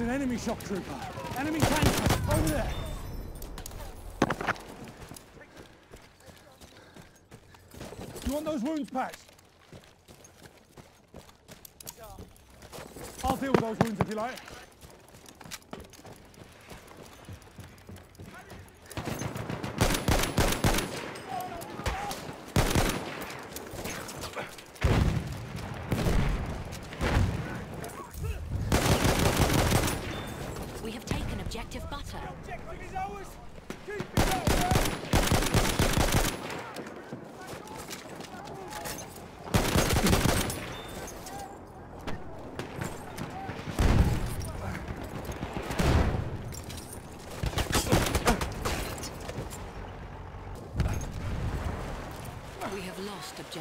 an enemy shock trooper. Enemy tanker, over there. You want those wounds patched? I'll deal with those wounds if you like. We have taken objective butter. We have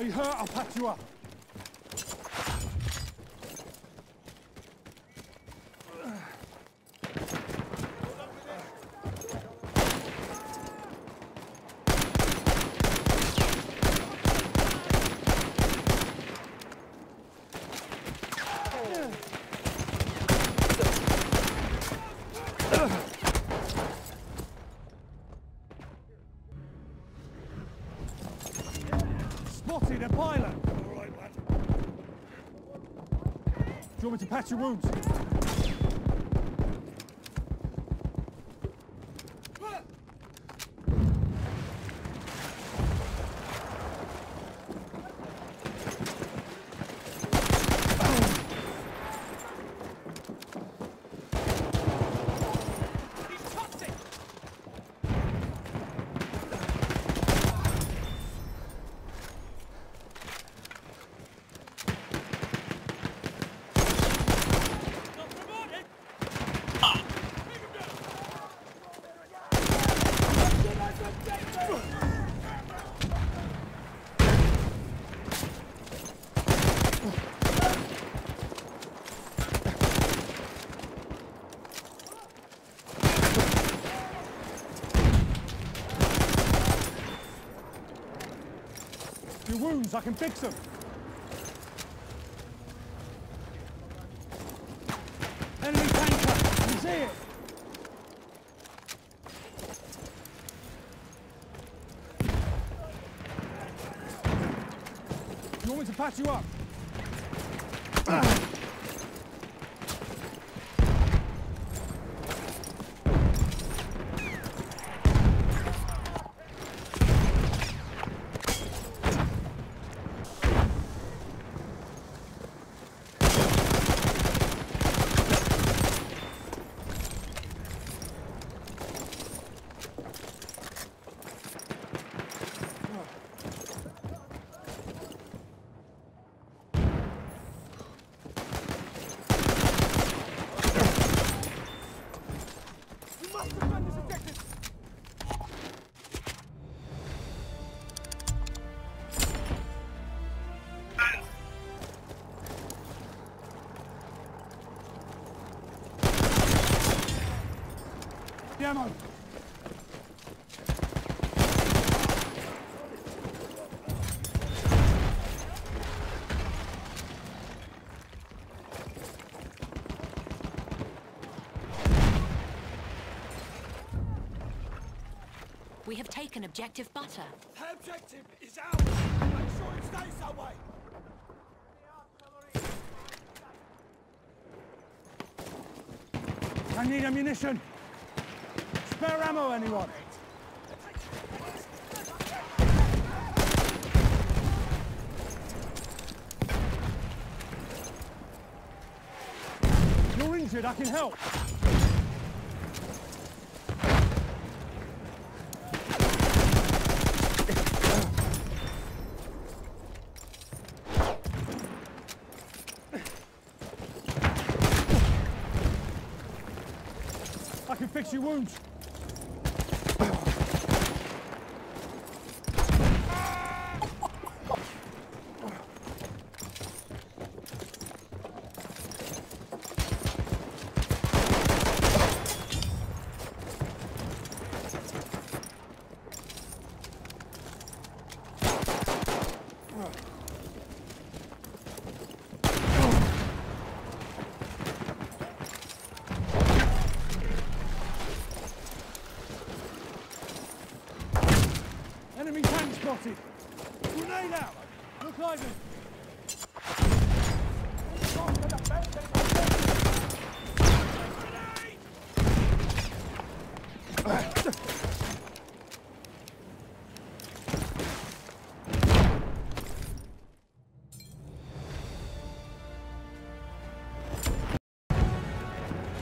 Are you hurt? I'll patch you up. Spotted a pilot. All right, lad. Do you want me to patch your wounds? I can fix them. Enemy tanker, you see it? You want me to patch you up? We have taken objective butter. Her objective is ours! Make sure it stays that way! I need ammunition! Spare ammo, anyone? You're injured, I can help. I can fix your wounds. Enemy tank spotted. Grenade out. Look Ivan.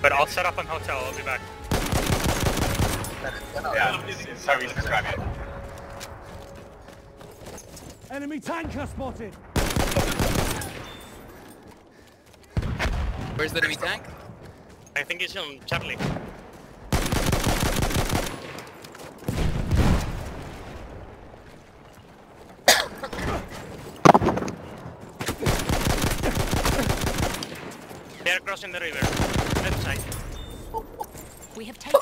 But I'll set up an hotel, I'll be back. Yeah, it's how he's describing it. Enemy tanker spotted. Where's the enemy tank? I think it's on Charlie. They're crossing the river. Left side. We have taken